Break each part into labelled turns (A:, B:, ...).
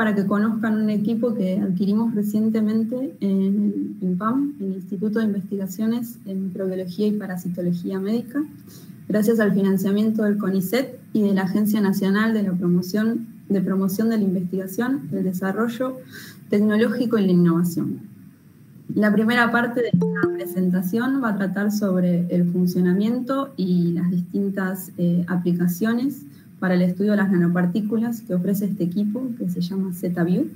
A: para que conozcan un equipo que adquirimos recientemente en INPAM, el Instituto de Investigaciones en Microbiología y Parasitología Médica, gracias al financiamiento del CONICET y de la Agencia Nacional de la Promoción de, Promoción de la Investigación, el Desarrollo Tecnológico y la Innovación. La primera parte de esta presentación va a tratar sobre el funcionamiento y las distintas eh, aplicaciones para el estudio de las nanopartículas que ofrece este equipo que se llama ZView.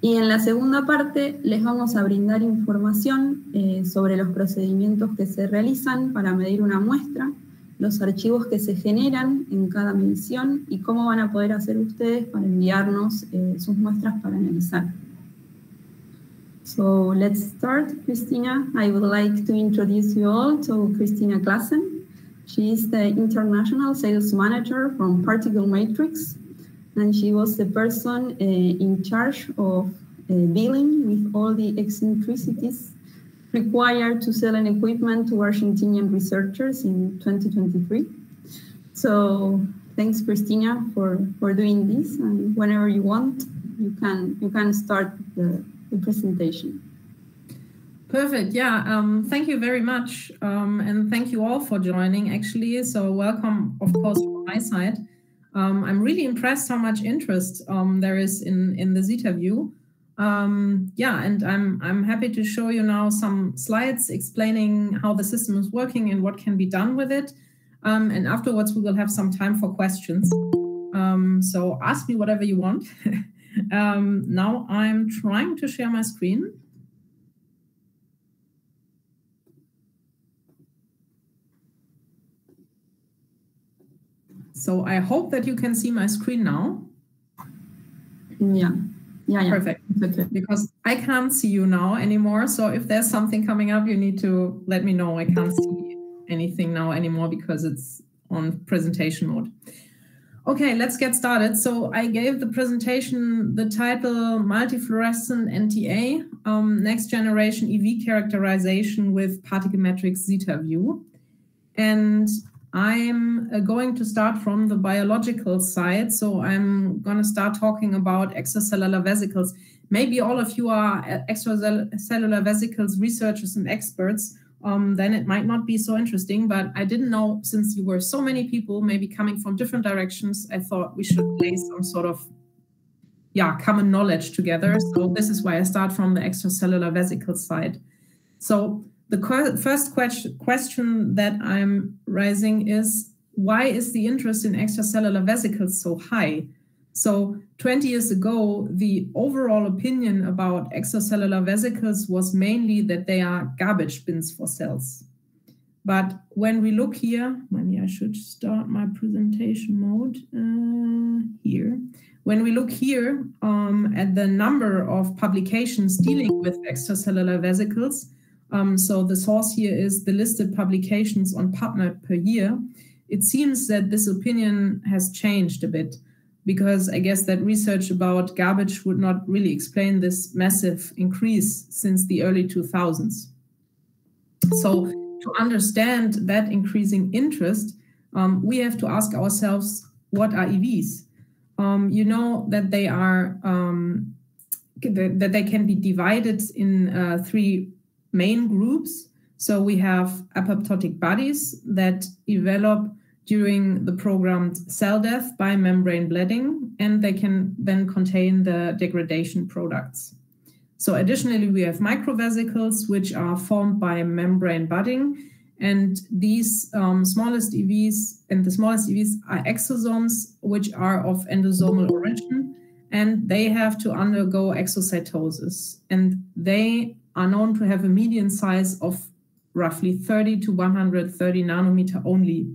A: Y en la segunda parte les vamos a brindar información eh, sobre los procedimientos que se realizan para medir una muestra, los archivos que se generan en cada medición y cómo van a poder hacer ustedes para enviarnos eh, sus muestras para analizar. So let's start, Christina. I would like to introduce you all to Christina Klassen. She is the international sales manager from Particle Metrix, and she was the person uh, in charge of uh, dealing with all the eccentricities required to sell an equipment to Argentinian researchers in 2023. So thanks, Christina, for, for doing this. And whenever you want, you can you can start the, the presentation.
B: Perfect. Yeah. Um, thank you very much. Um, and thank you all for joining, actually. So, welcome, of course, from my side. Um, I'm really impressed how much interest um, there is in, in the Zeta view. Um, yeah, and I'm, I'm happy to show you now some slides explaining how the system is working and what can be done with it. Um, and afterwards, we will have some time for questions. so, ask me whatever you want. now, I'm trying to share my screen. So I hope that you can see my screen now.
A: Yeah. Yeah, yeah.
B: Perfect. Okay. Because I can't see you now anymore. So if there's something coming up, you need to let me know. I can't see anything now anymore because it's on presentation mode. Okay, let's get started. So I gave the presentation the title Multifluorescent NTA, um, Next Generation EV Characterization with Particle Metrix Zeta View. And I'm uh, going to start from the biological side. So I'm going to start talking about extracellular vesicles. Maybe all of you are uh, extracellular vesicles researchers and experts. Um, then it might not be so interesting. But I didn't know since you were so many people, maybe coming from different directions, I thought we should lay some sort of yeah common knowledge together. So this is why I start from the extracellular vesicle side. So the first question, question that I'm raising is why is the interest in extracellular vesicles so high? So 20 years ago, the overall opinion about extracellular vesicles was mainly that they are garbage bins for cells. But when we look here, maybe I should start my presentation mode uh, here. When we look here um, at the number of publications dealing with extracellular vesicles, um, so the source here is the listed publications on PubMed per year. It seems that this opinion has changed a bit because I guess that research about garbage would not really explain this massive increase since the early 2000s. So to understand that increasing interest, um, we have to ask ourselves, what are EVs? Um, you know that they are um, that they can be divided in uh, three main groups. So we have apoptotic bodies that develop during the programmed cell death by membrane blebbing, and they can then contain the degradation products. So additionally, we have microvesicles, which are formed by membrane budding. And these um, smallest EVs and the smallest EVs are exosomes, which are of endosomal origin, and they have to undergo exocytosis. And they are known to have a median size of roughly 30 to 130 nanometer only.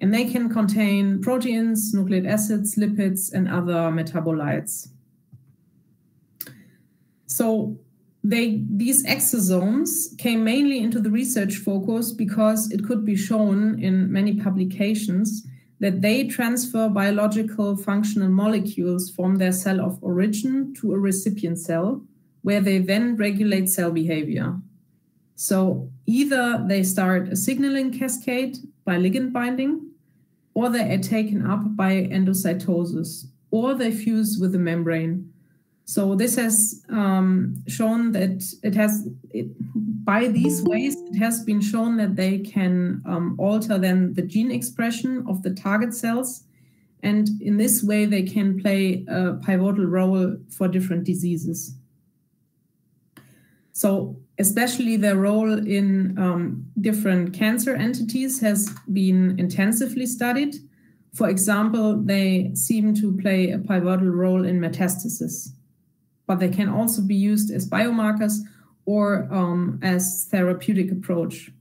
B: And they can contain proteins, nucleic acids, lipids, and other metabolites. So they these exosomes came mainly into the research focus because it could be shown in many publications that they transfer biological functional molecules from their cell of origin to a recipient cell where they then regulate cell behavior. So either they start a signaling cascade by ligand binding, or they are taken up by endocytosis. or they fuse with the membrane. So this has um, shown that it has, it, by these ways, it has been shown that they can um, alter then the gene expression of the target cells. And in this way, they can play a pivotal role for different diseases. So especially their role in um, different cancer entities has been intensively studied. For example, they seem to play a pivotal role in metastasis, but they can also be used as biomarkers or um, as therapeutic approach.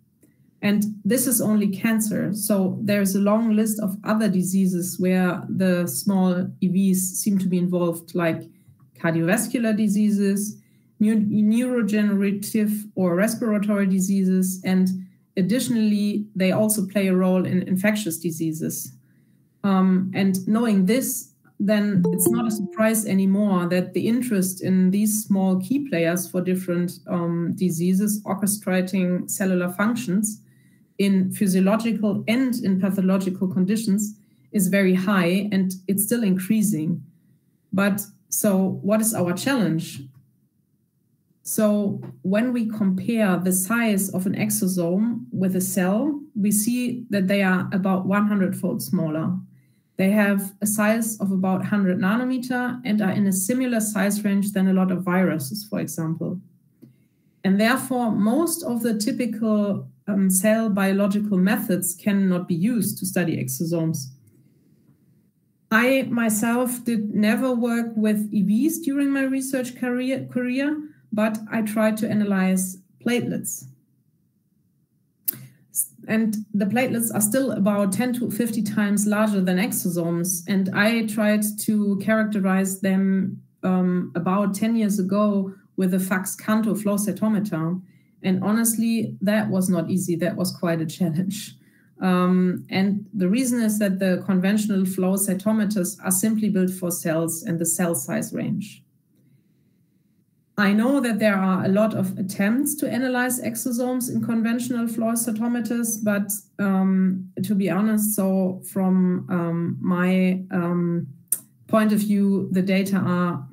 B: And this is only cancer. So there's a long list of other diseases where the small EVs seem to be involved, like cardiovascular diseases, neurodegenerative or respiratory diseases, and additionally, they also play a role in infectious diseases. Um, and knowing this, then it's not a surprise anymore that the interest in these small key players for different um, diseases orchestrating cellular functions in physiological and in pathological conditions is very high and it's still increasing. But so, what is our challenge? So when we compare the size of an exosome with a cell, we see that they are about 100 fold smaller. They have a size of about 100 nanometer and are in a similar size range than a lot of viruses, for example. And therefore, most of the typical um, cell biological methods cannot be used to study exosomes. I myself did never work with EVs during my research career, career but I tried to analyze platelets. And the platelets are still about 10 to 50 times larger than exosomes. And I tried to characterize them um, about 10 years ago with the FACSCanto flow cytometer. And honestly, that was not easy. That was quite a challenge. Um, and the reason is that the conventional flow cytometers are simply built for cells and the cell size range. I know that there are a lot of attempts to analyze exosomes in conventional flow cytometers, but um, to be honest, so from um, my um, point of view, the data are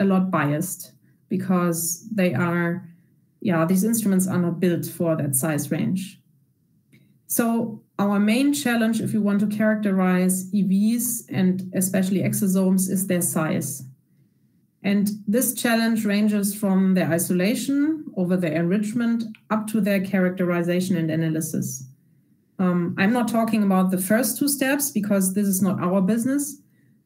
B: a lot biased because they are, yeah, these instruments are not built for that size range. So our main challenge, if we want to characterize EVs and especially exosomes, is their size. And this challenge ranges from their isolation over their enrichment up to their characterization and analysis. Um, I'm not talking about the first two steps because this is not our business,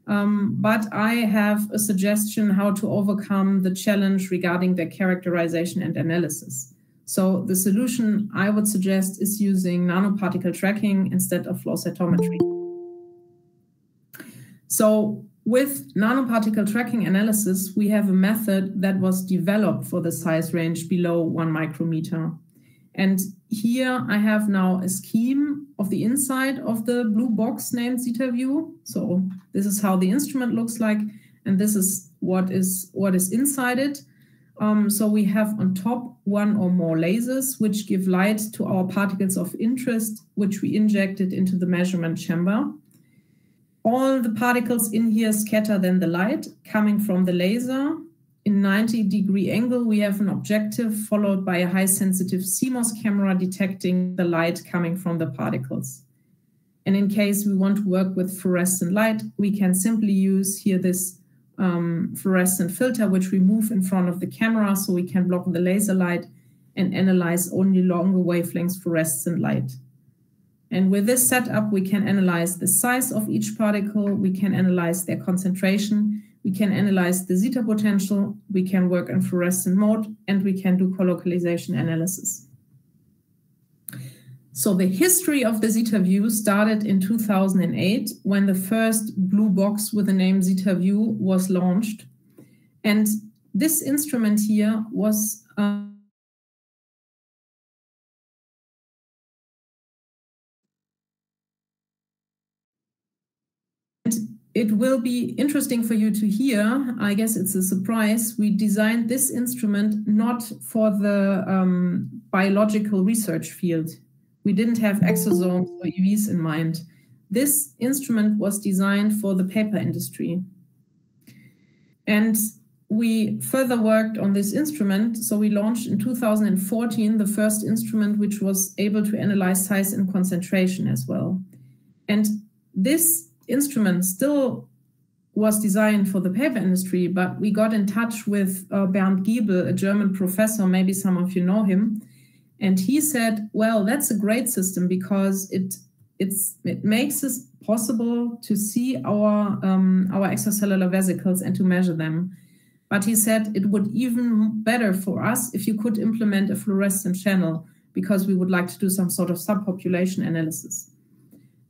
B: um, but I have a suggestion how to overcome the challenge regarding their characterization and analysis. So the solution I would suggest is using nanoparticle tracking instead of flow cytometry. So with nanoparticle tracking analysis, we have a method that was developed for the size range below one micrometer. And here I have now a scheme of the inside of the blue box named ZetaView. So this is how the instrument looks like, and this is what is what is inside it. Um, so we have on top one or more lasers, which give light to our particles of interest, which we injected into the measurement chamber all the particles in here scatter then the light coming from the laser. In 90 degree angle, we have an objective followed by a high sensitive CMOS camera detecting the light coming from the particles. And in case we want to work with fluorescent light, we can simply use here this um, fluorescent filter, which we move in front of the camera so we can block the laser light and analyze only longer wavelengths fluorescent light. And with this setup, we can analyze the size of each particle, we can analyze their concentration, we can analyze the zeta potential, we can work in fluorescent mode, and we can do colocalization analysis. So the history of the ZetaView started in 2008 when the first blue box with the name ZetaView was launched. And this instrument here was uh, it will be interesting for you to hear. I guess it's a surprise. We designed this instrument not for the um, biological research field. We didn't have exosomes or EVs in mind. This instrument was designed for the paper industry. And we further worked on this instrument. So we launched in 2014 the first instrument which was able to analyze size and concentration as well. And this instrument still was designed for the paper industry, but we got in touch with uh, Bernd Giebel, a German professor, maybe some of you know him. And he said, well, that's a great system because it it's it makes it possible to see our um, our extracellular vesicles and to measure them. But he said it would even better for us if you could implement a fluorescent channel because we would like to do some sort of subpopulation analysis.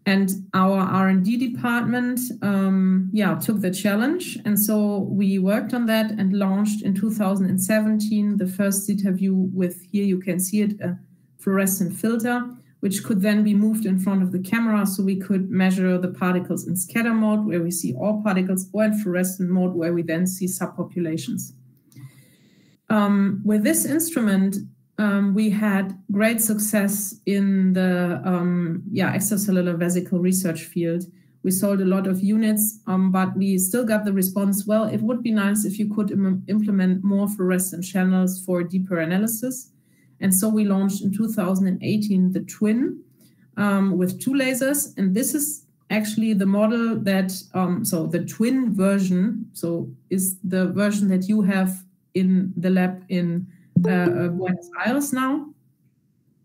B: And our R&D department, um, yeah, took the challenge. And so we worked on that and launched in 2017 the first ZetaView with, here you can see it, a fluorescent filter which could then be moved in front of the camera so we could measure the particles in scatter mode where we see all particles or in fluorescent mode where we then see subpopulations. Um, with this instrument, um, we had great success in the um, yeah, extracellular vesicle research field. We sold a lot of units, um, but we still got the response, well, it would be nice if you could Im implement more fluorescent channels for deeper analysis. And so we launched in 2018 the Twin um, with two lasers. And this is actually the model that, um, so the Twin version, so is the version that you have in the lab in uh, Buenos Aires now.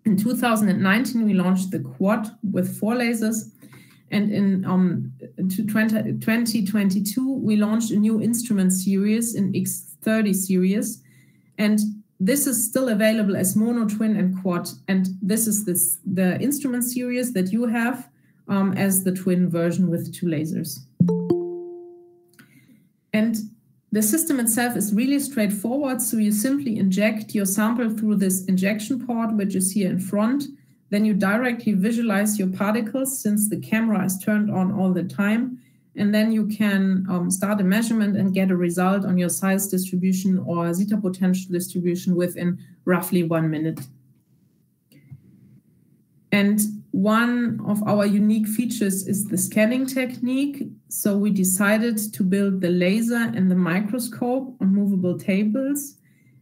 B: In 2019, we launched the Quad with four lasers. And in um, 20, 2022, we launched a new instrument series in X30 series. And this is still available as mono, twin, and quad. And this is this the instrument series that you have um, as the twin version with two lasers. And the system itself is really straightforward. So you simply inject your sample through this injection port, which is here in front. Then you directly visualize your particles since the camera is turned on all the time and then you can um, start a measurement and get a result on your size distribution or zeta potential distribution within roughly one minute. And one of our unique features is the scanning technique. So we decided to build the laser and the microscope on movable tables.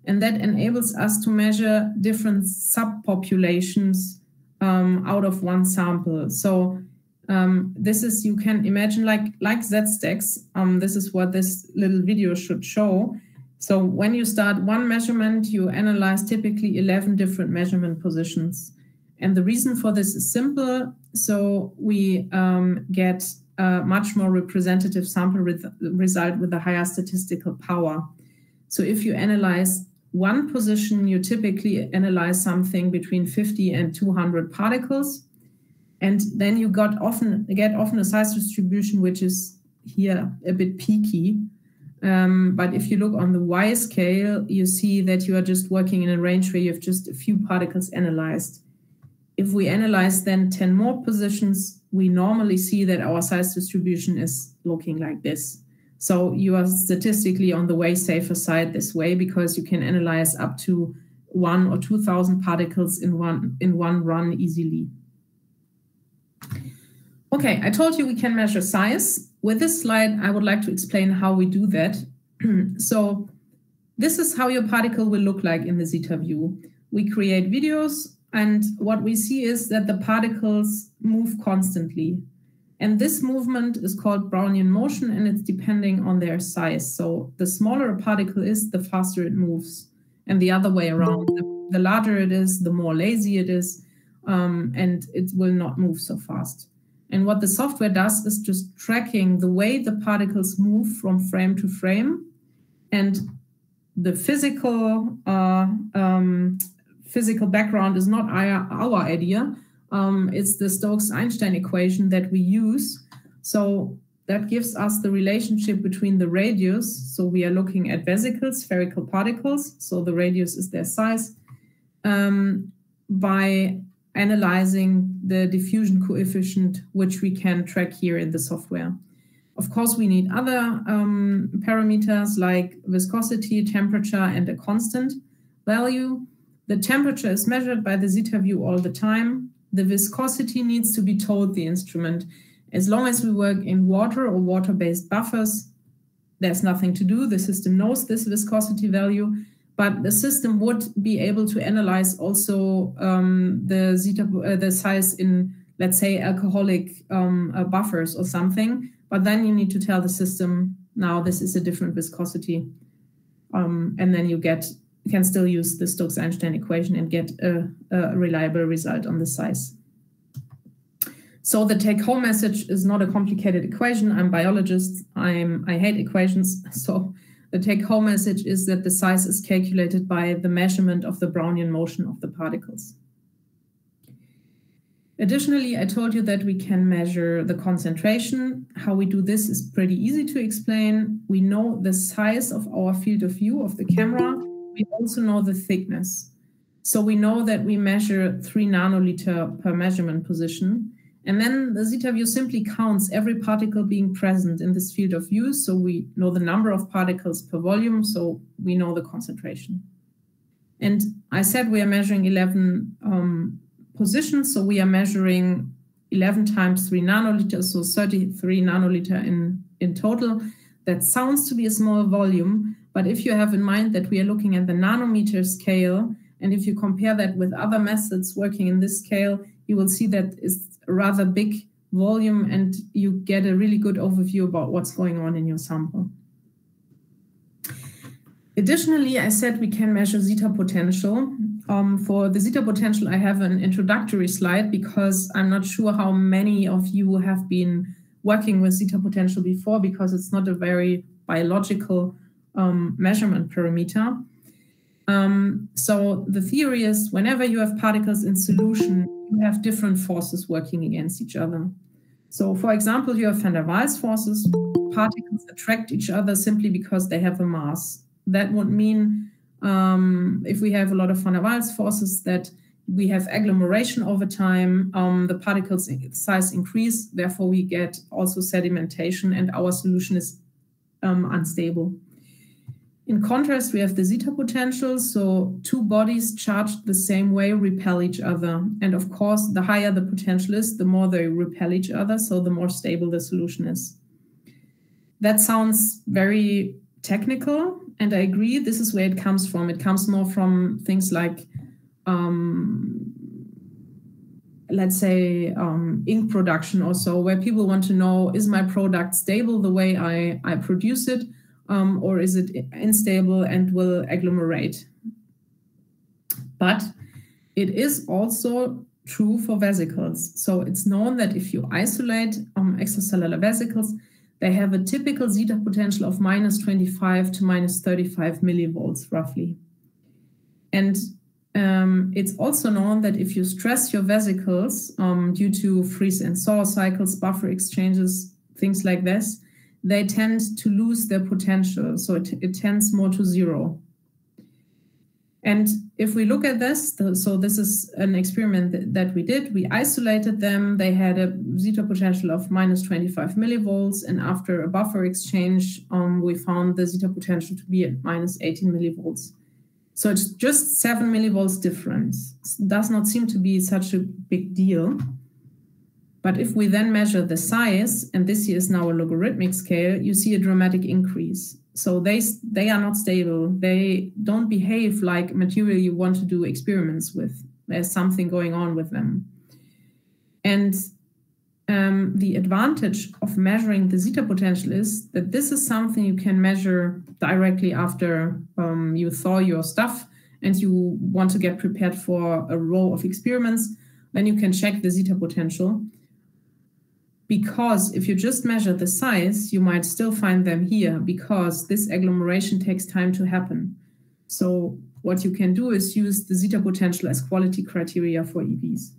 B: And that enables us to measure different subpopulations um, out of one sample. So um, this is you can imagine like like Z-stacks. Um, this is what this little video should show. So when you start one measurement, you analyze typically 11 different measurement positions. And the reason for this is simple. So we um, get a much more representative sample with, result with a higher statistical power. So if you analyze one position, you typically analyze something between 50 and 200 particles. And then you got often get often a size distribution which is here a bit peaky. Um, but if you look on the Y scale, you see that you are just working in a range where you have just a few particles analyzed. If we analyze then 10 more positions, we normally see that our size distribution is looking like this. So you are statistically on the way safer side this way because you can analyze up to one or 2,000 particles in one, in one run easily. Okay, I told you we can measure size. With this slide, I would like to explain how we do that. so this is how your particle will look like in the Zeta view. We create videos, and what we see is that the particles move constantly. And this movement is called Brownian motion, and it's depending on their size. So the smaller a particle is, the faster it moves, and the other way around. The, larger it is, the more lazy it is, um, and it will not move so fast. And what the software does is just tracking the way the particles move from frame to frame. And the physical uh, um, physical background is not our, our idea. Um, it's the Stokes-Einstein equation that we use. So that gives us the relationship between the radius. So we are looking at vesicles, spherical particles. So the radius is their size um, by analyzing the diffusion coefficient, which we can track here in the software. Of course, we need other um, parameters like viscosity, temperature, and a constant value. The temperature is measured by the Zeta view all the time. The viscosity needs to be told the instrument. As long as we work in water or water-based buffers, there's nothing to do. The system knows this viscosity value, but the system would be able to analyze also um, the zeta, uh, the size in, let's say, alcoholic um, uh, buffers or something. But then you need to tell the system, now this is a different viscosity. Um, and then you get can still use the Stokes-Einstein equation and get a, a reliable result on the size. So the take-home message is not a complicated equation. I'm biologist. I'm I hate equations. So the take-home message is that the size is calculated by the measurement of the Brownian motion of the particles. Additionally, I told you that we can measure the concentration. How we do this is pretty easy to explain. We know the size of our field of view of the camera. We also know the thickness. So we know that we measure three nanoliter per measurement position. And then the zeta view simply counts every particle being present in this field of view. So we know the number of particles per volume, so we know the concentration. And I said we are measuring 11 um, positions, so we are measuring 11 times 3 nanoliters, so 33 nanoliter in, in total. That sounds to be a small volume, but if you have in mind that we are looking at the nanometer scale, and if you compare that with other methods working in this scale, you will see that it's a rather big volume and you get a really good overview about what's going on in your sample. Additionally, I said we can measure zeta potential. Um, for the zeta potential, I have an introductory slide because I'm not sure how many of you have been working with zeta potential before because it's not a very biological um, measurement parameter. Um, so the theory is whenever you have particles in solution, you have different forces working against each other. So for example, you have van der Waals forces. Particles attract each other simply because they have a mass. That would mean um, if we have a lot of van der Waals forces that we have agglomeration over time, um, the particles size increase, therefore we get also sedimentation and our solution is um, unstable. In contrast, we have the zeta potential. So two bodies charged the same way repel each other. And of course, the higher the potential is, the more they repel each other. So the more stable the solution is. That sounds very technical. And I agree, this is where it comes from. It comes more from things like, um, let's say, um, ink production or so, where people want to know, is my product stable the way I, I produce it? Um, or is it unstable and will agglomerate? But it is also true for vesicles. So it's known that if you isolate um, extracellular vesicles, they have a typical zeta potential of minus 25 to minus 35 millivolts roughly. And um, it's also known that if you stress your vesicles um, due to freeze and thaw cycles, buffer exchanges, things like this, they tend to lose their potential. So it, it tends more to zero. And if we look at this, so this is an experiment that, we did. We isolated them. They had a zeta potential of minus 25 millivolts. And after a buffer exchange, um, we found the zeta potential to be at minus 18 millivolts. So it's just seven millivolts difference. It does not seem to be such a big deal. But if we then measure the size, and this here is now a logarithmic scale, you see a dramatic increase. So they, they are not stable. They don't behave like material you want to do experiments with. There's something going on with them. And um, the advantage of measuring the zeta potential is that this is something you can measure directly after um, you thaw your stuff and you want to get prepared for a row of experiments. Then you can check the zeta potential because if you just measure the size, you might still find them here because this agglomeration takes time to happen. So what you can do is use the zeta potential as quality criteria for EVs.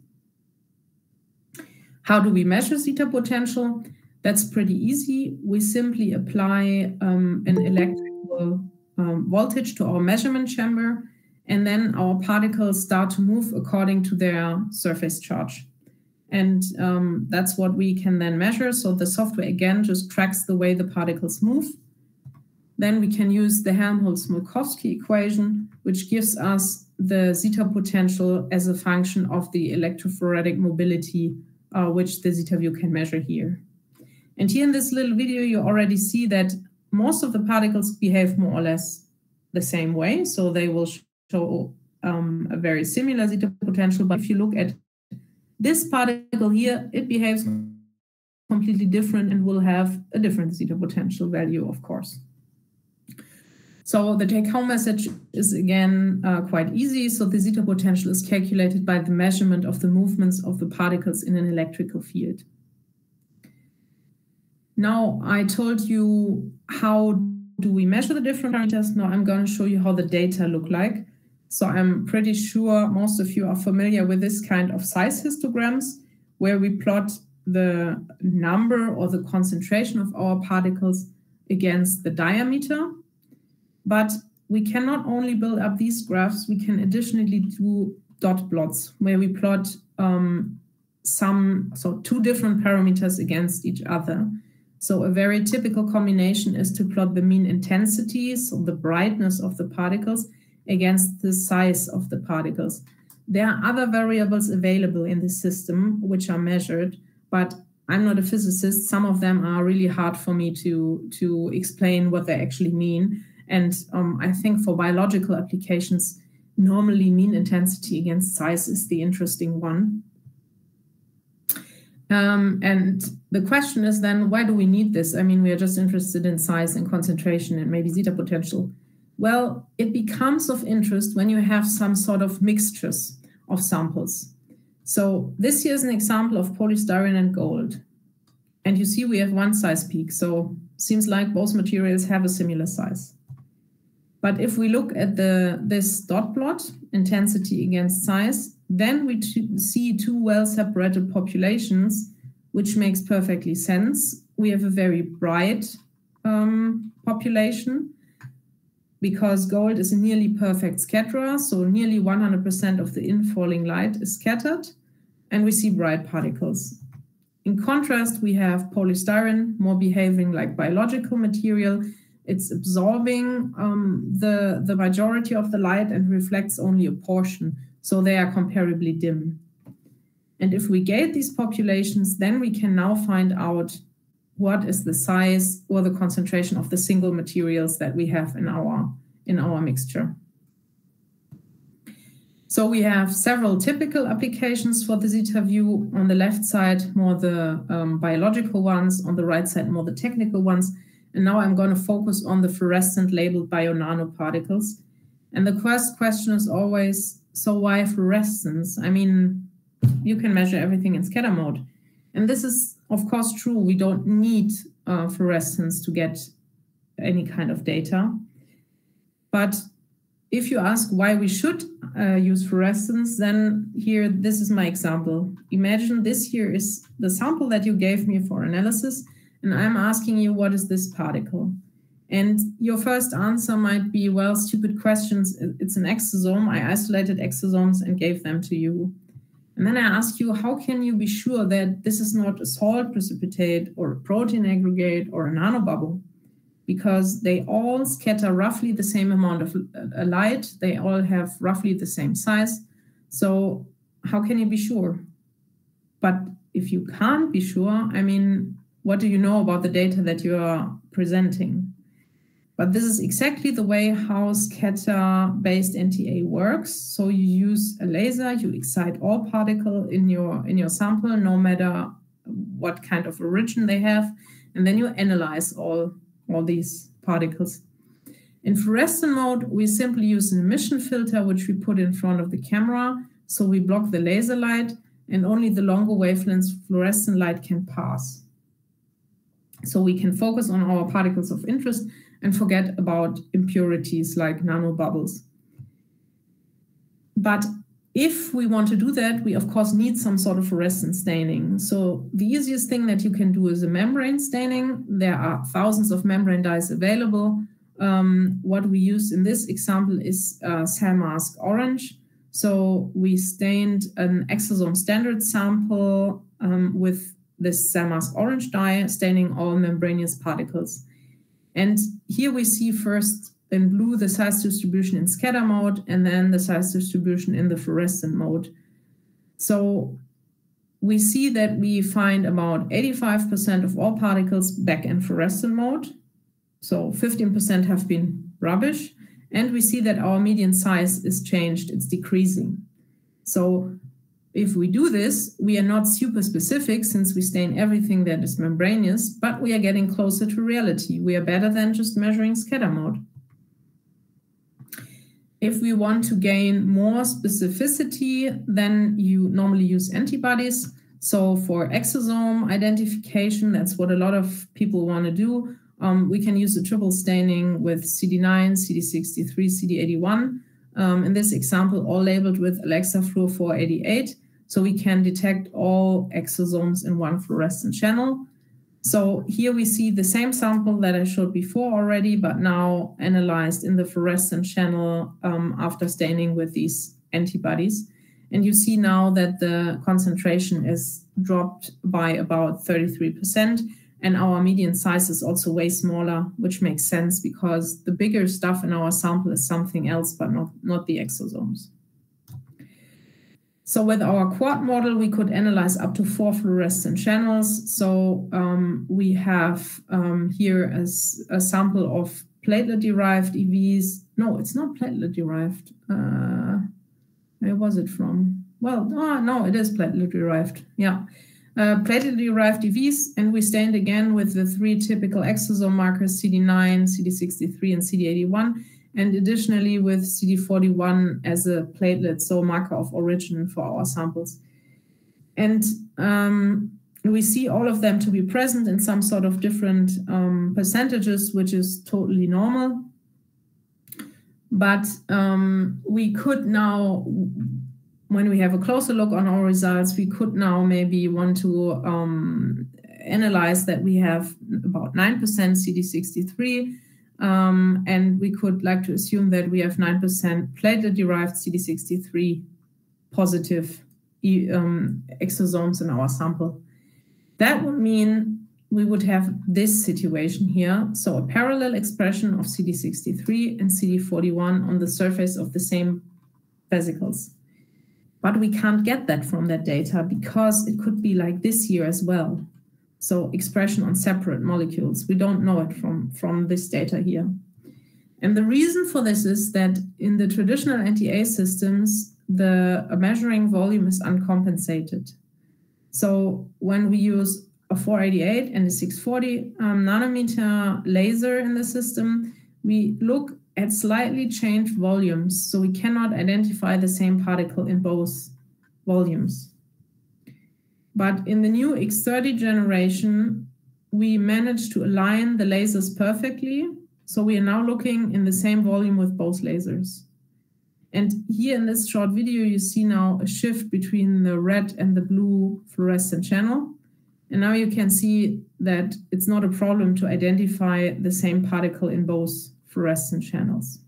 B: How do we measure zeta potential? That's pretty easy. We simply apply um, an electrical um, voltage to our measurement chamber, and then our particles start to move according to their surface charge. And um, that's what we can then measure. So the software again just tracks the way the particles move. Then we can use the Helmholtz-Smoluchowski equation, which gives us the zeta potential as a function of the electrophoretic mobility, uh, which the zeta view can measure here. And here in this little video, you already see that most of the particles behave more or less the same way. So they will show um, a very similar zeta potential. But if you look at this particle here, it behaves completely different and will have a different zeta potential value, of course. So the take-home message is again uh, quite easy. So the zeta potential is calculated by the measurement of the movements of the particles in an electrical field. Now I told you how do we measure the different parameters. Now I'm going to show you how the data look like. So I'm pretty sure most of you are familiar with this kind of size histograms where we plot the number or the concentration of our particles against the diameter. But we can not only build up these graphs, we can additionally do dot plots where we plot um, some, so two different parameters against each other. So a very typical combination is to plot the mean intensity, so the brightness of the particles, against the size of the particles. There are other variables available in the system which are measured, but I'm not a physicist. Some of them are really hard for me to, to explain what they actually mean. And um, I think for biological applications, normally mean intensity against size is the interesting one. Um, and the question is then, why do we need this? I mean, we are just interested in size and concentration and maybe zeta potential. Well, it becomes of interest when you have some sort of mixtures of samples. So this here is an example of polystyrene and gold. And you see we have one size peak. So seems like both materials have a similar size. But if we look at the this dot plot, intensity against size, then we see two well-separated populations, which makes perfectly sense. We have a very bright um, population because gold is a nearly perfect scatterer, so nearly 100% of the infalling light is scattered, and we see bright particles. In contrast, we have polystyrene, more behaving like biological material. It's absorbing um, the, the majority of the light and reflects only a portion so they are comparably dim. And if we gate these populations, then we can now find out what is the size or the concentration of the single materials that we have in our, in our mixture. So we have several typical applications for the Zeta view. On the left side, more the um, biological ones. On the right side, more the technical ones. And now I'm going to focus on the fluorescent labeled bio nanoparticles. And the first question is always, so why fluorescence? I mean, you can measure everything in scatter mode. And this is, of course, true. We don't need uh, fluorescence to get any kind of data. But if you ask why we should uh, use fluorescence, then here, this is my example. Imagine this here is the sample that you gave me for analysis, and I'm asking you, what is this particle? And your first answer might be, well, stupid questions. It's an exosome. I isolated exosomes and gave them to you. And then I ask you, how can you be sure that this is not a salt precipitate or a protein aggregate or a nanobubble? Because they all scatter roughly the same amount of uh, light. They all have roughly the same size. So how can you be sure? But if you can't be sure, I mean, what do you know about the data that you are presenting? But this is exactly the way how scatter-based NTA works. So you use a laser, you excite all particle in your in your sample, no matter what kind of origin they have, and then you analyze all, all these particles. In fluorescent mode, we simply use an emission filter, which we put in front of the camera. So we block the laser light, and only the longer wavelengths fluorescent light can pass. So we can focus on our particles of interest and forget about impurities like nanobubbles. But if we want to do that, we of course need some sort of fluorescent staining. So the easiest thing that you can do is a membrane staining. There are thousands of membrane dyes available. Um, what we use in this example is uh, mask orange. So we stained an exosome standard sample um, with this cell mask orange dye, staining all membranous particles. And here we see first in blue the size distribution in scatter mode and then the size distribution in the fluorescent mode. So we see that we find about 85% of all particles back in fluorescent mode. So 15% have been rubbish. And we see that our median size is changed, it's decreasing. So if we do this, we are not super specific since we stain everything that is membranous, but we are getting closer to reality. We are better than just measuring scatter mode. If we want to gain more specificity, then you normally use antibodies. So for exosome identification, that's what a lot of people want to do. Um, we can use a triple staining with CD9, CD63, CD81. Um, in this example, all labeled with Alexa Fluor 488. So we can detect all exosomes in one fluorescent channel. So here we see the same sample that I showed before already, but now analyzed in the fluorescent channel um, after staining with these antibodies. And you see now that the concentration is dropped by about 33%. And our median size is also way smaller, which makes sense because the bigger stuff in our sample is something else, but not, not the exosomes. So with our quad model, we could analyze up to four fluorescent channels. So um, we have um, here as a sample of platelet-derived EVs. No, it's not platelet-derived. Uh, where was it from? Well, oh, no, it is platelet-derived. Yeah. Uh, platelet-derived EVs, and we stand again with the three typical exosome markers, CD9, CD63, and CD81 and additionally with CD41 as a platelet, so marker of origin for our samples. And um, we see all of them to be present in some sort of different um, percentages, which is totally normal. But um, we could now, when we have a closer look on our results, we could now maybe want to um, analyze that we have about 9% CD63, um, and we could like to assume that we have 9% platelet-derived CD63 positive um, exosomes in our sample. That would mean we would have this situation here. So a parallel expression of CD63 and CD41 on the surface of the same vesicles. But we can't get that from that data because it could be like this here as well. So expression on separate molecules. We don't know it from, from this data here. And the reason for this is that in the traditional NTA systems, the measuring volume is uncompensated. So when we use a 488 and a 640 um, nanometer laser in the system, we look at slightly changed volumes. So we cannot identify the same particle in both volumes. But in the new X30 generation, we managed to align the lasers perfectly. So we are now looking in the same volume with both lasers. And here in this short video, you see now a shift between the red and the blue fluorescent channel. And now you can see that it's not a problem to identify the same particle in both fluorescent channels.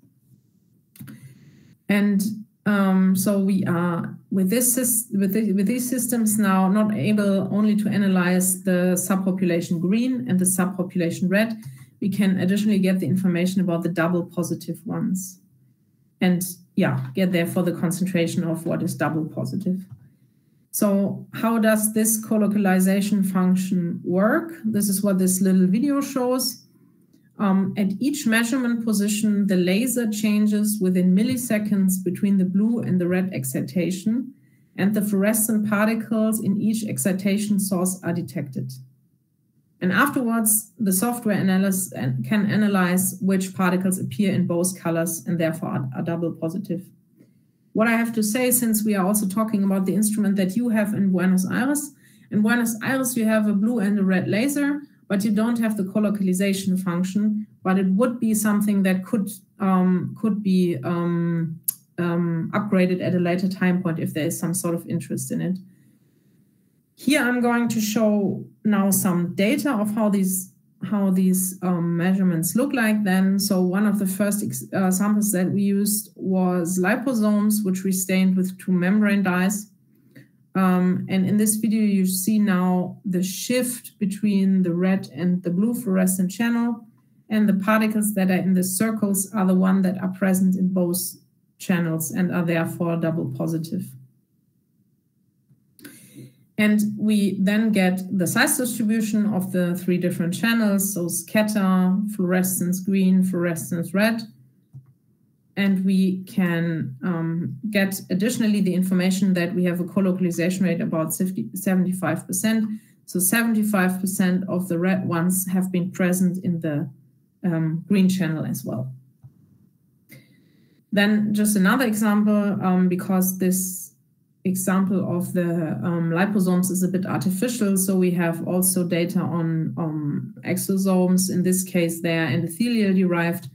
B: And um, so we are with this with, the, with these systems now not able only to analyze the subpopulation green and the subpopulation red. We can additionally get the information about the double positive ones, and yeah, get there for the concentration of what is double positive. So how does this colocalization function work? This is what this little video shows. Um, at each measurement position, the laser changes within milliseconds between the blue and the red excitation, and the fluorescent particles in each excitation source are detected. And afterwards, the software analyst can analyze which particles appear in both colors and therefore are, are double positive. What I have to say, since we are also talking about the instrument that you have in Buenos Aires, in Buenos Aires, you have a blue and a red laser, but you don't have the colocalization function. But it would be something that could um, could be um, um, upgraded at a later time point if there is some sort of interest in it. Here I'm going to show now some data of how these how these um, measurements look like then. So one of the first uh, samples that we used was liposomes, which we stained with two membrane dyes. Um, and in this video, you see now the shift between the red and the blue fluorescent channel. And the particles that are in the circles are the one that are present in both channels and are therefore double positive. And we then get the size distribution of the three different channels, so scatter, fluorescence green, fluorescence red. And we can um, get additionally the information that we have a colocalization rate about 50, 75%. So 75% of the red ones have been present in the um, green channel as well. Then just another example, um, because this example of the um, liposomes is a bit artificial. So we have also data on um, exosomes. In this case, they are endothelial derived.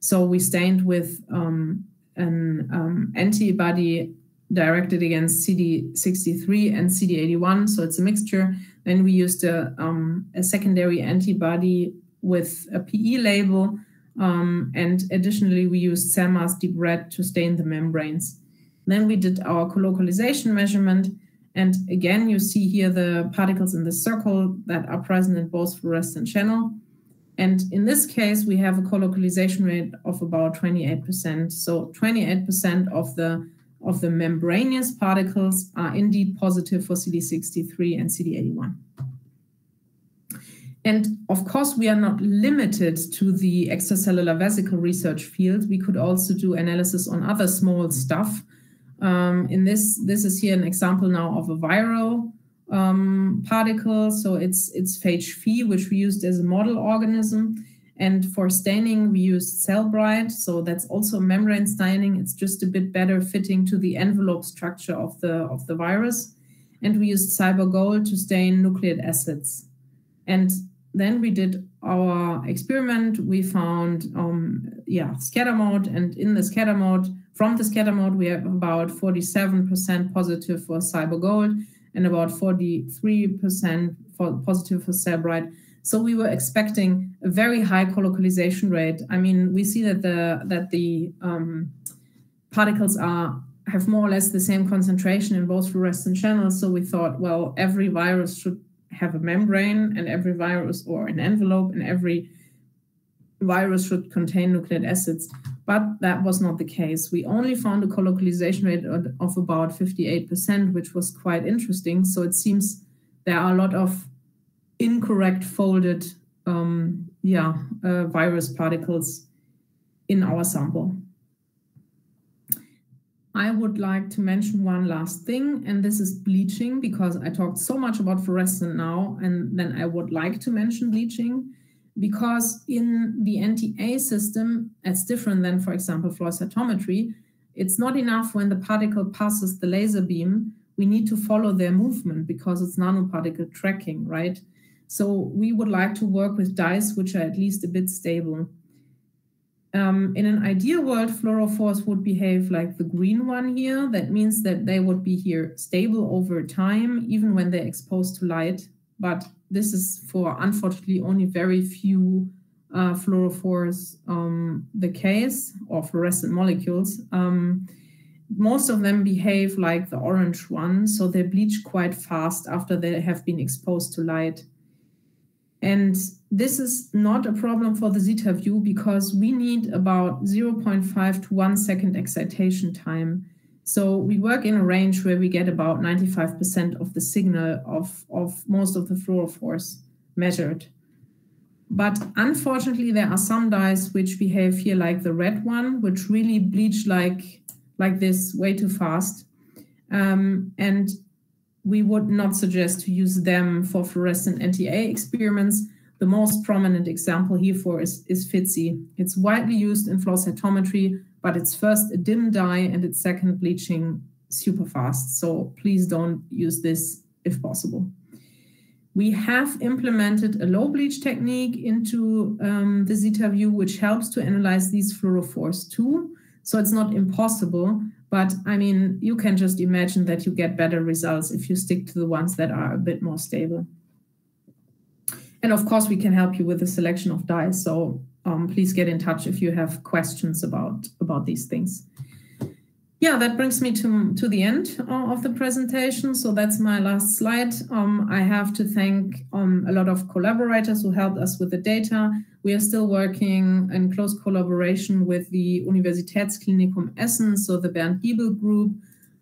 B: So we stained with um, an um, antibody directed against CD63 and CD81. So it's a mixture. Then we used a, um, a secondary antibody with a PE label. Um, and additionally, we used mass deep red to stain the membranes. Then we did our colocalization measurement. And again, you see here the particles in the circle that are present in both fluorescent channel. And in this case, we have a colocalization rate of about 28%. So 28% of the of the membranous particles are indeed positive for CD63 and CD81. And of course, we are not limited to the extracellular vesicle research field. We could also do analysis on other small stuff um, in this, this is here an example now of a viral um, particle. So it's it's phage phi, which we used as a model organism. And for staining, we used CellBrite. So that's also membrane staining. It's just a bit better fitting to the envelope structure of the of the virus. And we used SYBR Gold to stain nucleic acids. And then we did our experiment. We found, um, yeah, scatter mode. And in the scatter mode, from the scatter mode, we have about 47% positive for SYBR Gold and about 43% for positive for CellBrite. So we were expecting a very high colocalization rate. I mean, we see that the that the um, particles are have more or less the same concentration in both fluorescent channels. So we thought, well, every virus should have a membrane, and every virus or an envelope, and every virus should contain nucleic acids. But that was not the case. We only found a colocalization rate of about 58%, which was quite interesting. So it seems there are a lot of incorrect folded um, yeah, uh, virus particles in our sample. I would like to mention one last thing, and this is bleaching, because I talked so much about fluorescent now, and then I would like to mention bleaching because in the NTA system, it's different than, for example, flow cytometry. It's not enough when the particle passes the laser beam. We need to follow their movement because it's nanoparticle tracking, right? So we would like to work with dyes which are at least a bit stable. Um, in an ideal world, fluorophores would behave like the green one here. That means that they would be here stable over time, even when they're exposed to light. But this is for unfortunately only very few uh, fluorophores um, the case or fluorescent molecules. Um, most of them behave like the orange one, so they bleach quite fast after they have been exposed to light. And this is not a problem for the ZetaView because we need about 0.5 to 1 second excitation time so we work in a range where we get about 95% of the signal of, of most of the fluorophores measured. But unfortunately, there are some dyes which behave here like the red one, which really bleach like, like this way too fast. Um, and we would not suggest to use them for fluorescent NTA experiments. The most prominent example here for is, is FITC. It's widely used in flow cytometry but it's first a dim dye and it's second bleaching super fast. So please don't use this if possible. We have implemented a low bleach technique into um, the ZetaView, which helps to analyze these fluorophores too. So it's not impossible, but I mean, you can just imagine that you get better results if you stick to the ones that are a bit more stable. And of course, we can help you with the selection of dyes. So um, please get in touch if you have questions about about these things. Yeah, that brings me to, to the end of the presentation. So that's my last slide. Um, I have to thank um, a lot of collaborators who helped us with the data. We are still working in close collaboration with the Universitätsklinikum Essen, so the Bernd Giebel group,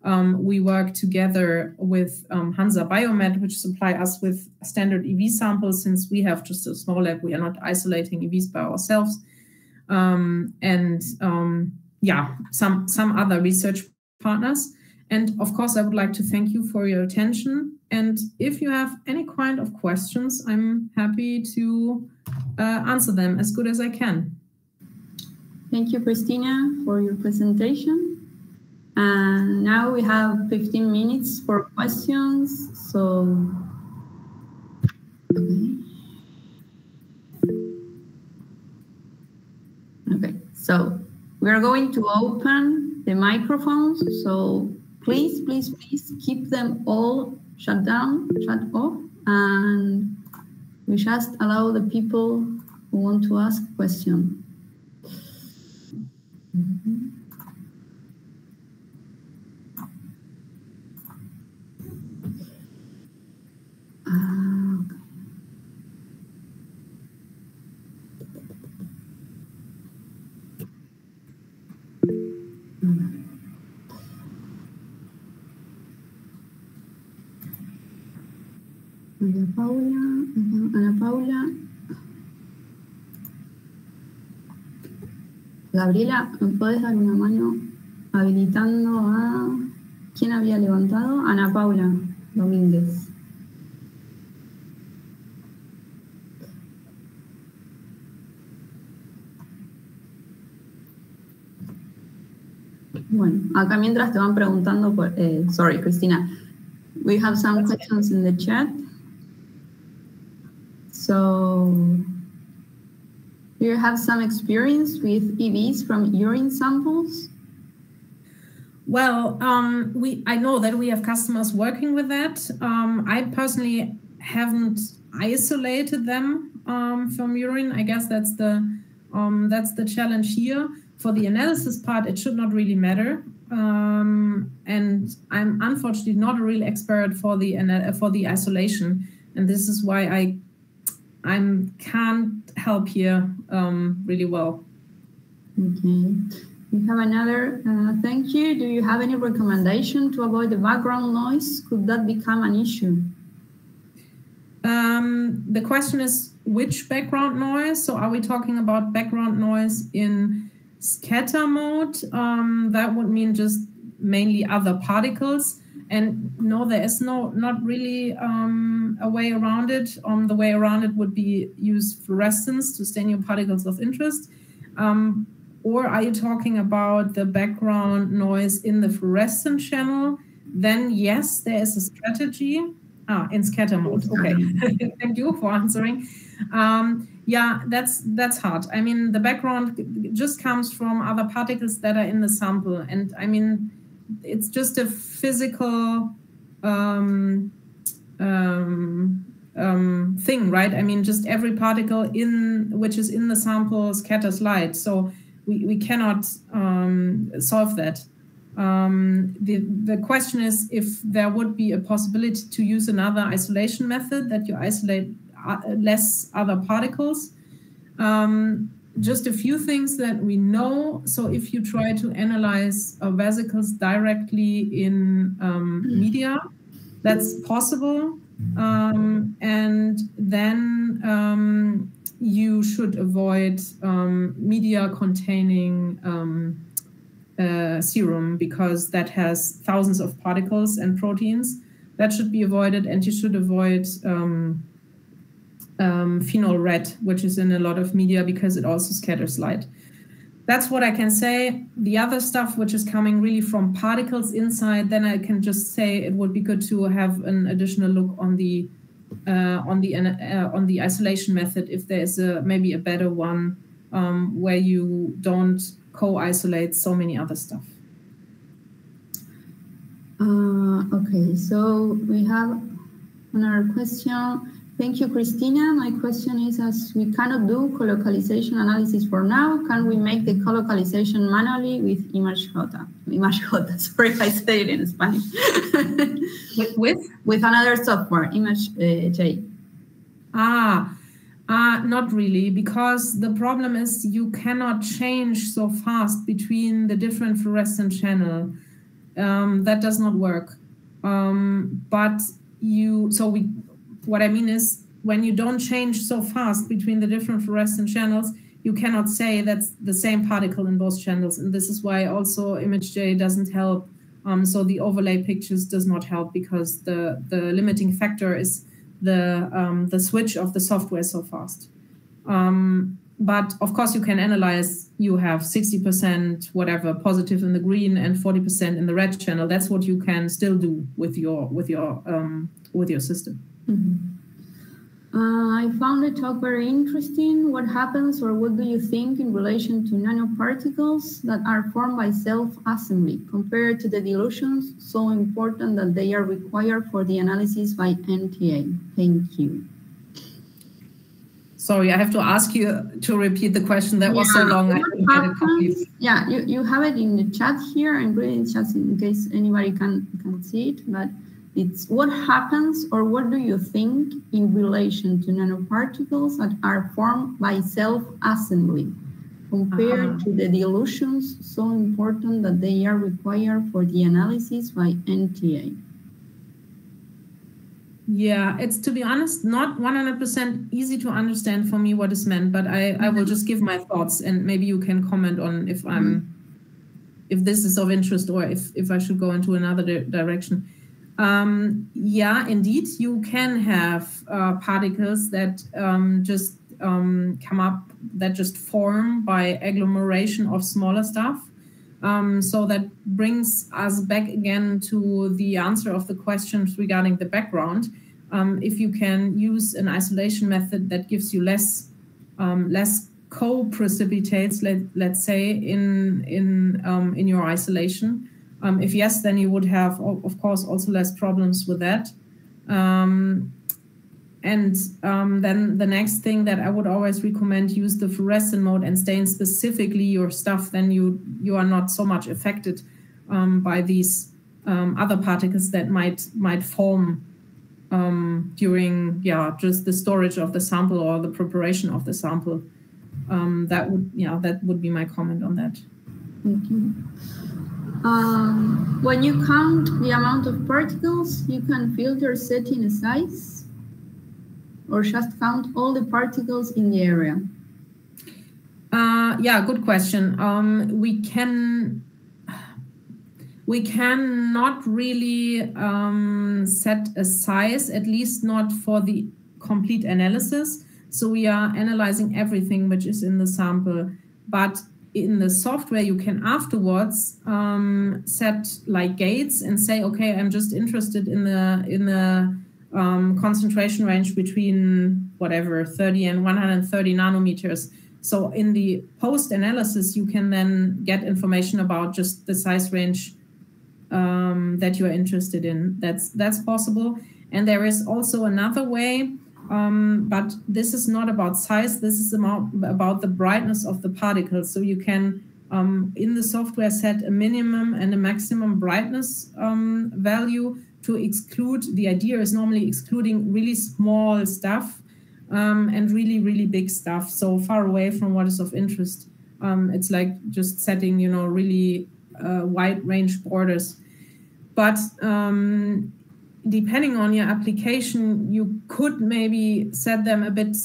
B: um, we work together with um, HansaBioMed, which supply us with standard EV samples. Since we have just a small lab, we are not isolating EVs by ourselves. Um, and um, yeah, some some other research partners. And of course, I would like to thank you for your attention. And if you have any kind of questions, I'm happy to uh, answer them as good as I can.
A: Thank you, Christina, for your presentation. And now we have 15 minutes for questions. So, okay. Okay, so we're going to open the microphones. So please, please, please keep them all shut down, shut off, and we just allow the people who want to ask questions. Mm -hmm. María Paula, Ana Paula. Gabriela, ¿me puedes dar una mano habilitando a... ¿Quién había levantado? Ana Paula Domínguez. Bueno, acá mientras te van preguntando por... Eh, sorry, Cristina. We have some questions in the chat. So, do you have some experience with EVs from urine samples?
B: Well, um, we I know that we have customers working with that. Um, I personally haven't isolated them um, from urine. I guess that's the um, that's the challenge here. For the analysis part, it should not really matter. Um, and I'm unfortunately not a real expert for the for the isolation, and this is why I I can't help here um, really well.
A: Okay. We have another uh, thank you. Do you have any recommendation to avoid the background noise? Could that become an issue?
B: Um, the question is which background noise? So are we talking about background noise in scatter mode? Um, that would mean just mainly other particles. And no, there is no not really um, a way around it. Um, the way around it would be use fluorescence to stain your particles of interest. Um, or are you talking about the background noise in the fluorescent channel? Then yes, there is a strategy. Ah, in scatter mode. Okay, thank you for answering. Um, yeah, that's that's hard. I mean, the background just comes from other particles that are in the sample, and I mean, it's just a physical um, um, um, thing, right? I mean, just every particle in which is in the sample scatters light. So we, we cannot um, solve that. Um, the, the question is if there would be a possibility to use another isolation method that you isolate less other particles. Um, just a few things that we know. So if you try to analyze uh, vesicles directly in um, media, that's possible. Um, and then um, you should avoid um, media containing um, uh, serum because that has thousands of particles and proteins. That should be avoided, and you should avoid um, phenol red, which is in a lot of media because it also scatters light. That's what I can say. The other stuff, which is coming really from particles inside, then I can just say it would be good to have an additional look on the uh, on the uh, on the isolation method if there is a maybe a better one um, where you don't co-isolate so many other stuff.
A: Uh, okay, so we have another question. Thank you, Christina. My question is, as we cannot do colocalization analysis for now, can we make the colocalization manually with ImageJ? ImageJ, sorry if I say it in Spanish.
B: with, with?
A: With another software, ImageJ.
B: Uh, ah, uh, not really, because the problem is you cannot change so fast between the different fluorescent channel. um, that does not work. Um, but you, so we, what I mean is when you don't change so fast between the different fluorescent channels, you cannot say that's the same particle in both channels. And this is why also ImageJ doesn't help. Um, so the overlay pictures does not help because the, the limiting factor is the, um, the switch of the software so fast. Um, but of course you can analyze you have 60% whatever positive in the green and 40% in the red channel that's what you can still do with your with your um, with your system
A: mm-hmm. uh, i found the talk very interesting what happens or what do you think in relation to nanoparticles that are formed by self-assembly compared to the dilutions so important that they are required for the analysis by nta thank you
B: Sorry, I have to ask you to repeat the question. That yeah. was so long. I
A: didn't complete. Yeah, you, you have it in the chat here. I'm reading just in case anybody can, can see it. But it's what happens or what do you think in relation to nanoparticles that are formed by self-assembly compared uh -huh. to the dilutions so important that they are required for the analysis by NTA?
B: Yeah, it's to be honest, not 100% easy to understand for me what is meant, but I, I will just give my thoughts and maybe you can comment on if I'm mm-hmm. if this is of interest or if if I should go into another di direction. Um, yeah, indeed, you can have uh, particles that um, just um, come up that just form by agglomeration of smaller stuff. Um, so that brings us back again to the answer of the questions regarding the background. Um, if you can use an isolation method that gives you less um, less co-precipitates, let, let's say, in in in your isolation. Um, if yes, then you would have, of course, also less problems with that. Um, and um, then the next thing that I would always recommend use the fluorescent mode and stain specifically your stuff. Then you you are not so much affected um, by these um, other particles that might might form um, during yeah just the storage of the sample or the preparation of the sample. That would yeah that would be my comment on that.
A: Thank you. Um, when you count the amount of particles, you can filter setting a size or just count all the particles in the area?
B: Uh, yeah, good question. Um, we can we cannot really um, set a size, at least not for the complete analysis. So we are analyzing everything which is in the sample, but in the software you can afterwards um, set like gates and say, okay, I'm just interested in the in the um, concentration range between whatever 30 and 130 nanometers. So in the post analysis, you can then get information about just the size range um, that you are interested in. That's that's possible. And there is also another way, um, but this is not about size. This is about, about the brightness of the particles. So you can um, in the software set a minimum and a maximum brightness um, value to exclude, the idea is normally excluding really small stuff um, and really, really big stuff. So far away from what is of interest. Um, it's like just setting, you know, really uh, wide range borders. But um, depending on your application, you could maybe set them a bit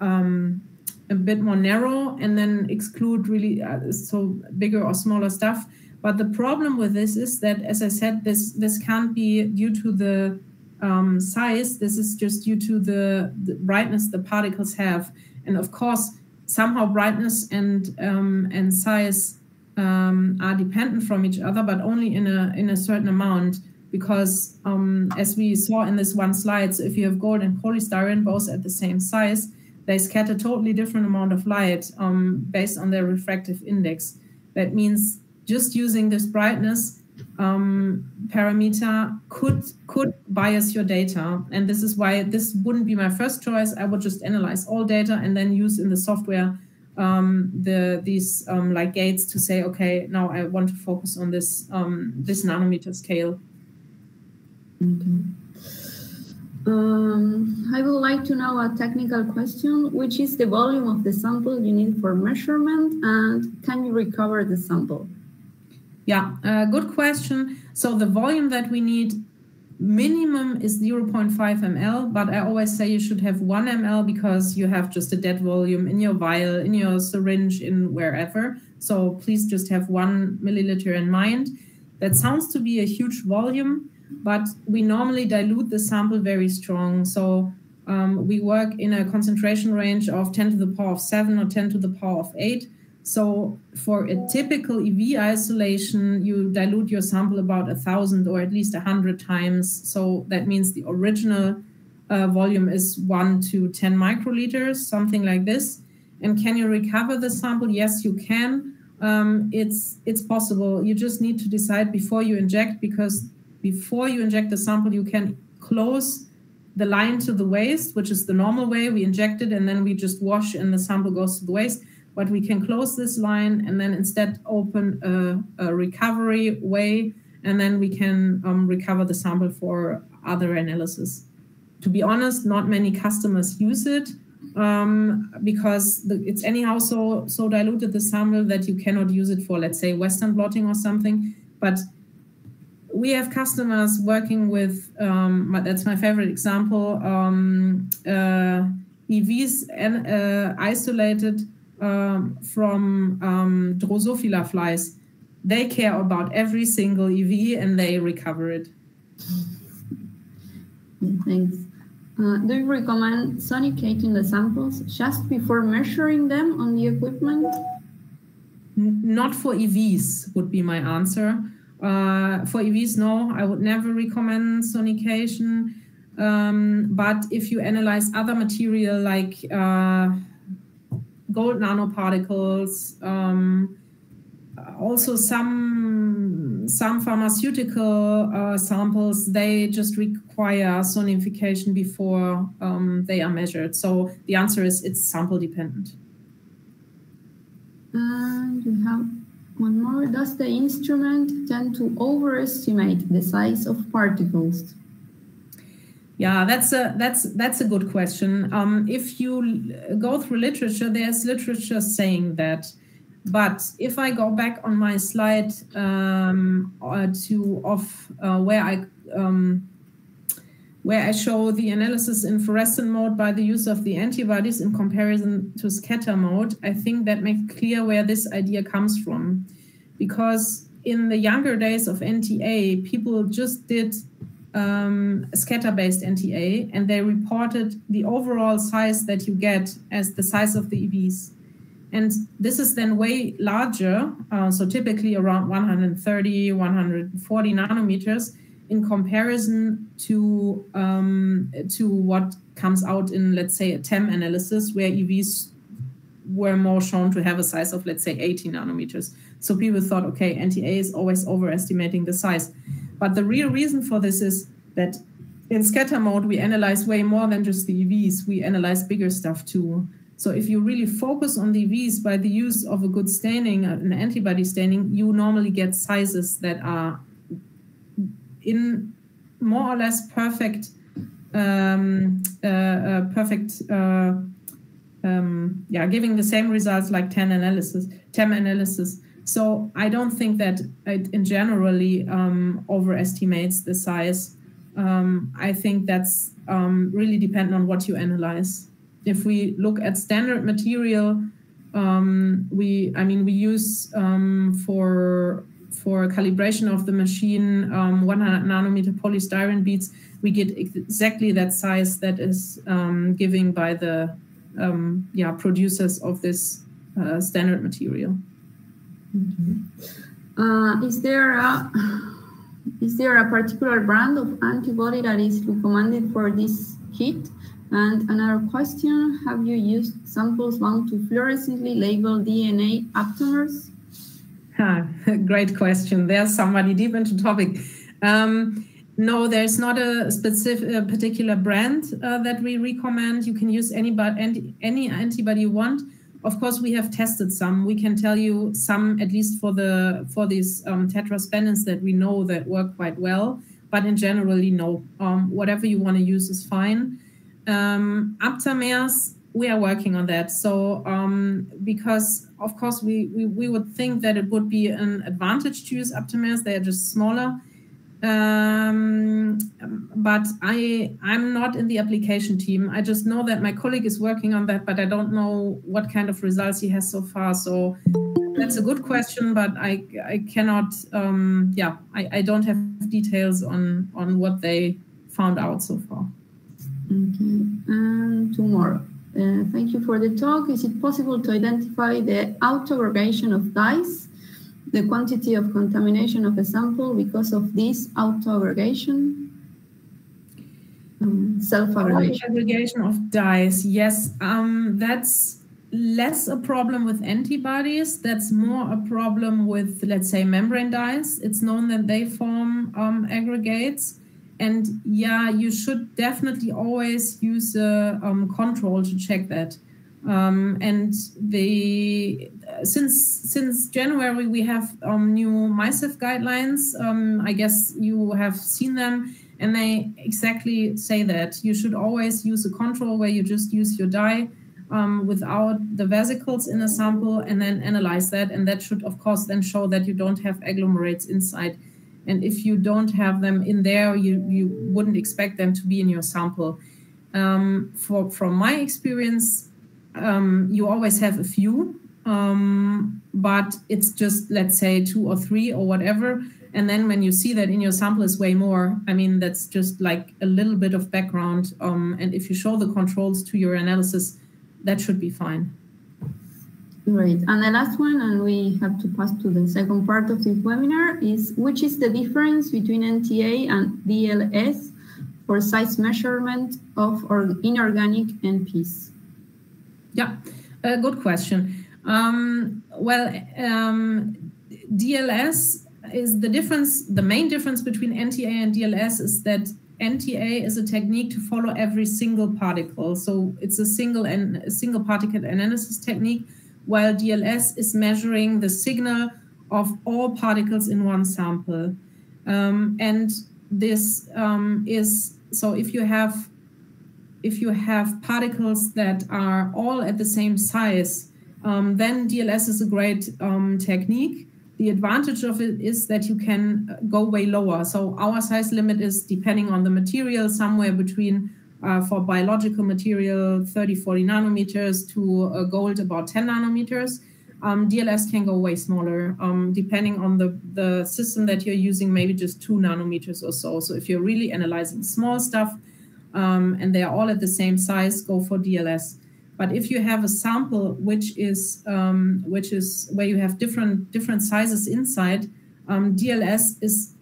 B: um, a bit more narrow and then exclude really uh, so bigger or smaller stuff but the problem with this is that, as I said, this this can't be due to the um, size. This is just due to the, the, brightness the particles have, and of course, somehow brightness and um, and size um, are dependent from each other, but only in a in a certain amount. Because um, as we saw in this one slide, so if you have gold and polystyrene both at the same size, they scatter totally different amount of light um, based on their refractive index. That means just using this brightness um, parameter could could bias your data. And this is why this wouldn't be my first choice. I would just analyze all data and then use in the software um, the these um, like gates to say, okay, now I want to focus on this um, this nanometer scale.
A: Okay. Um, I would like to know a technical question, which is the volume of the sample you need for measurement and can you recover the sample?
B: Yeah, uh, good question. So the volume that we need minimum is 0.5 ml, but I always say you should have 1 ml because you have just a dead volume in your vial, in your syringe, in wherever. So please just have one milliliter in mind. That sounds to be a huge volume, but we normally dilute the sample very strong. So um, we work in a concentration range of 10 to the power of 7 or 10 to the power of 8. So for a typical EV isolation, you dilute your sample about a thousand or at least a hundred times. So that means the original uh, volume is one to 10 microliters, something like this. And can you recover the sample? Yes, you can. Um, it's it's possible. You just need to decide before you inject because before you inject the sample, you can close the line to the waste, which is the normal way. We inject it and then we just wash and the sample goes to the waste but we can close this line and then instead open a, a recovery way and then we can um, recover the sample for other analysis. To be honest, not many customers use it um, because the, it's anyhow so so diluted the sample that you cannot use it for, let's say, Western blotting or something. But we have customers working with, um, that's my favorite example, um, uh, EVs and uh, isolated um, from um, Drosophila flies. They care about every single EV and they recover it.
A: Thanks. Uh, do you recommend sonicating the samples just before measuring them on the equipment?
B: Not for EVs would be my answer. Uh, for EVs, no, I would never recommend sonication. Um, but if you analyze other material like uh, gold nanoparticles, um, also some some pharmaceutical uh, samples they just require sonification before um, they are measured. So the answer is it's sample dependent.
A: And we have one more. Does the instrument tend to overestimate the size of particles?
B: Yeah, that's a that's that's a good question. Um, if you go through literature, there's literature saying that. But if I go back on my slide um, uh, to of uh, where I um, where I show the analysis in fluorescent mode by the use of the antibodies in comparison to scatter mode, I think that makes clear where this idea comes from. Because in the younger days of NTA, people just did um, scatter-based NTA, and they reported the overall size that you get as the size of the EVs. And this is then way larger, uh, so typically around 130, 140 nanometers in comparison to, um, to what comes out in, let's say, a TEM analysis, where EVs were more shown to have a size of, let's say, 80 nanometers. So people thought, okay, NTA is always overestimating the size. But the real reason for this is that in scatter mode, we analyze way more than just the EVs. We analyze bigger stuff too. So if you really focus on the EVs by the use of a good staining, an antibody staining, you normally get sizes that are in more or less perfect, um, uh, uh, perfect, uh, um, yeah, giving the same results like 10 analysis, TEM analysis. So I don't think that it in generally um, overestimates the size. Um, I think that's um, really dependent on what you analyze. If we look at standard material, um, we, I mean, we use for for calibration of the machine um, 100 nanometer polystyrene beads. We get exactly that size that is um, given by the yeah producers of this uh, standard material.
A: Uh, is there a is there a particular brand of antibody that is recommended for this heat? And another question, have you used samples bound to fluorescently label DNA aptamers?
B: great question. There's somebody deep into topic. Um, no, there's not a specific, a particular brand uh, that we recommend. You can use any, any, any antibody you want of course, we have tested some. We can tell you some, at least for the for these um, that we know that work quite well. But in generally, no. Um, whatever you want to use is fine. Um, aptamers, we are working on that. So um, because of course we, we we would think that it would be an advantage to use aptamers. They are just smaller. Um, but I I'm not in the application team. I just know that my colleague is working on that, but I don't know what kind of results he has so far. So that's a good question, but I I cannot. Um, yeah, I, I don't have details on on what they found out so far.
A: Okay, and two more. Uh, thank you for the talk. Is it possible to identify the auto-aggregation of dyes, the quantity of contamination of a sample because of this auto-aggregation? Um, self-aggregation.
B: Aggregation of dyes, yes. Um, that's less a problem with antibodies. That's more a problem with, let's say, membrane dyes. It's known that they form um, aggregates. And yeah, you should definitely always use a um, control to check that. Um, and the since since January we have um, new MISEV guidelines. Um, I guess you have seen them, and they exactly say that you should always use a control where you just use your dye um, without the vesicles in a sample, and then analyze that. And that should, of course, then show that you don't have agglomerates inside. And if you don't have them in there, you, you wouldn't expect them to be in your sample. Um, for, from my experience, um, you always have a few, um, but it's just, let's say, two or three or whatever. And then when you see that in your sample is way more, I mean, that's just like a little bit of background. Um, and if you show the controls to your analysis, that should be fine.
A: Great. And the last one, and we have to pass to the second part of this webinar, is which is the difference between NTA and DLS for size measurement of or inorganic NPs?
B: Yeah, a good question. Um, well, um, DLS is the difference, the main difference between NTA and DLS is that NTA is a technique to follow every single particle. So it's a single and a single particle analysis technique while DLS is measuring the signal of all particles in one sample. Um, and this um, is so if you have if you have particles that are all at the same size, um, then DLS is a great um, technique. The advantage of it is that you can go way lower. So our size limit is depending on the material, somewhere between uh, for biological material 30, 40 nanometers to uh, gold about 10 nanometers. Um, DLS can go way smaller, um, depending on the, the system that you're using, maybe just two nanometers or so. So if you're really analyzing small stuff um, and they are all at the same size, go for DLS. But if you have a sample which is um, which is where you have different different sizes inside, um, DLS is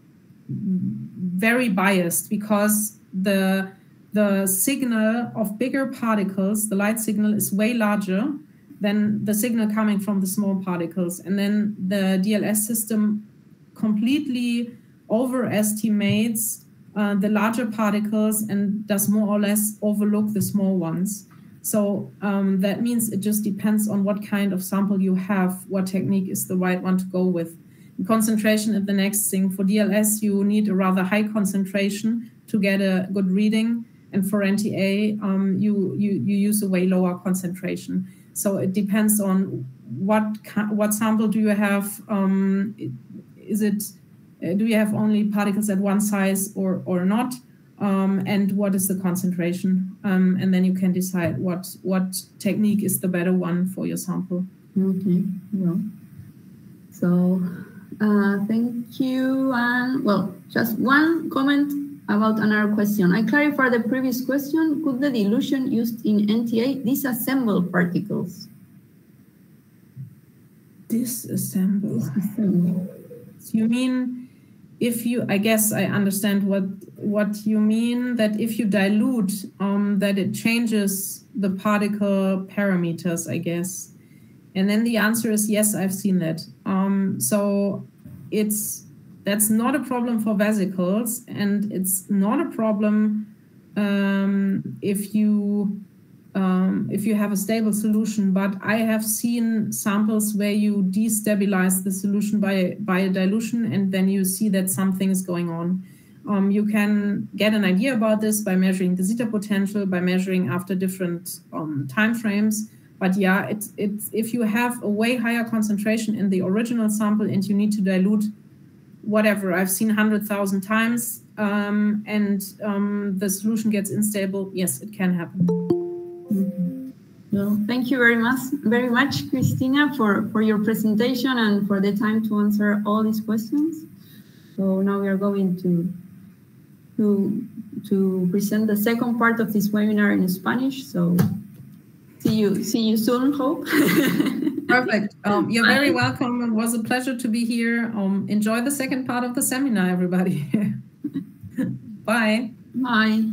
B: very biased because the the signal of bigger particles, the light signal is way larger than the signal coming from the small particles. And then the DLS system completely overestimates uh, the larger particles and does more or less overlook the small ones. So um, that means it just depends on what kind of sample you have, what technique is the right one to go with. concentration is the next thing. For DLS, you need a rather high concentration to get a good reading and for NTA, um, you, you, you use a way lower concentration. So it depends on what what sample do you have? Um, is it uh, do you have only particles at one size or or not? Um, and what is the concentration? Um, and then you can decide what what technique is the better one for your sample.
A: Okay. Well, so uh, thank you. And well, just one comment about another question. I clarify the previous question. Could the dilution used in NTA disassemble particles?
B: Disassemble. disassemble. You mean if you, I guess I understand what what you mean, that if you dilute, um, that it changes the particle parameters, I guess. And then the answer is yes, I've seen that. Um, so it's that's not a problem for vesicles, and it's not a problem um, if you um, if you have a stable solution. But I have seen samples where you destabilize the solution by by a dilution, and then you see that something is going on. Um, you can get an idea about this by measuring the zeta potential, by measuring after different um, time frames. But yeah, it's, it's if you have a way higher concentration in the original sample and you need to dilute whatever I've seen 100,000 times um, and um, the solution gets unstable, yes, it can happen.
A: Well, thank you very much, very much, Christina, for, for your presentation and for the time to answer all these questions. So now we are going to to to present the second part of this webinar in Spanish. So see you see you soon, hope.
B: Perfect. Um, you're very welcome. It was a pleasure to be here. Um, enjoy the second part of the seminar, everybody. Bye.
A: Bye.